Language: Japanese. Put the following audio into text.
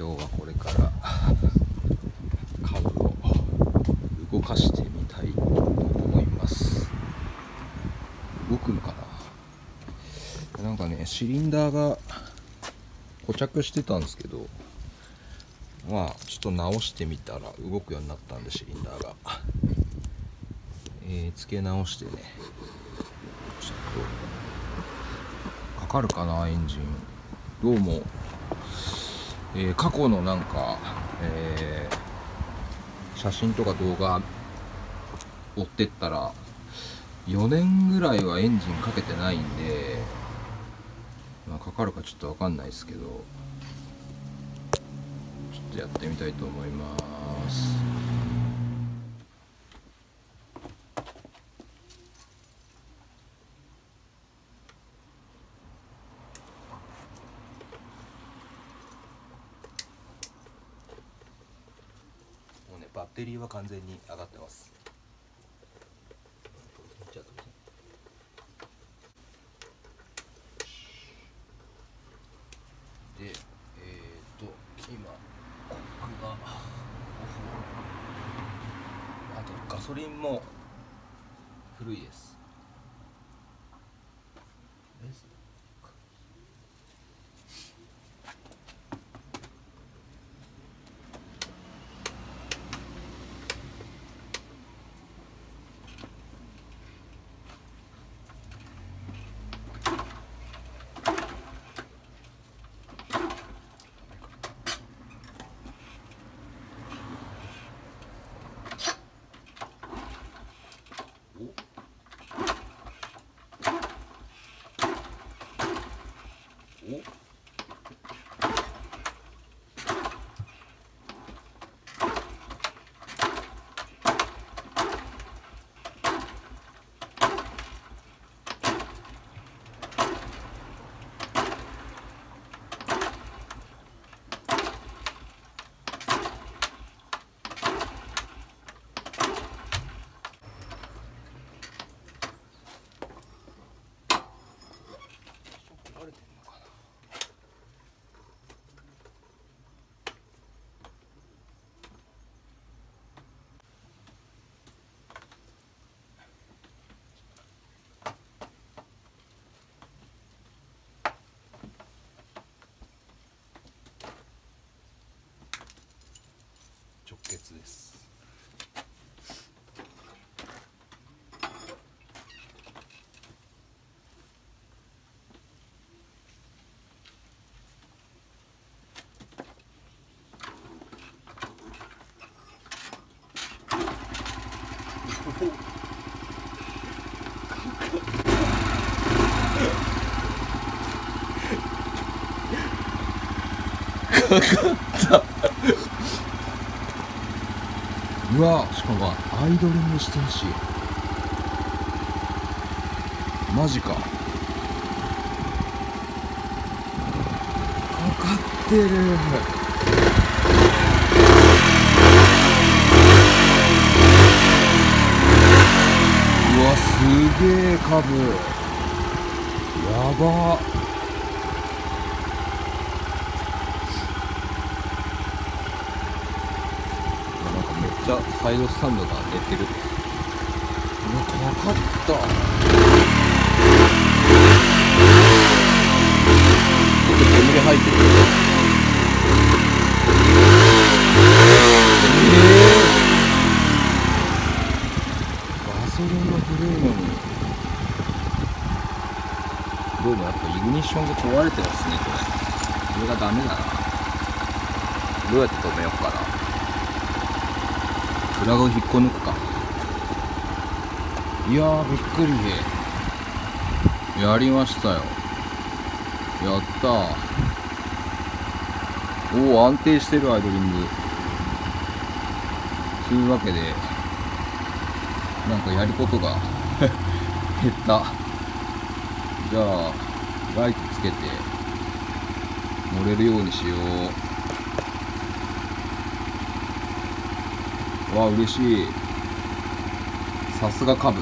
今日はこれから株を動かしてみたいと思います。動くのかな？なんかねシリンダーが固着してたんですけどまあちょっと直してみたら動くようになったんでシリンダーが。えー、付け直してねちょっとかかるかなエンジン。どうも。えー、過去のなんか、えー、写真とか動画追ってったら4年ぐらいはエンジンかけてないんで、まあ、かかるかちょっと分かんないですけどちょっとやってみたいと思います。バッテリーは完全に上がってます。でえっ、ー、と今コックがあとガソリンも古いです。おですかかったうわしかもアイドリングしてるし。マジか。かかってる。うわすげえカブやばちゃサイドスタンドが寝てる。うわかかった。ちょっと煙入ってるえー、ガソリンが古いのにどうもやっぱイグニッションが壊れてますねこれ。これがダメだな。どうやって止めようかな裏側引っこ抜くか。いやーびっくり。やりましたよ。やったー。おお安定してるアイドリング。というわけでなんかやることが 減った。じゃあライトつけて乗れるようにしよう。わ嬉しい。さすがカブ。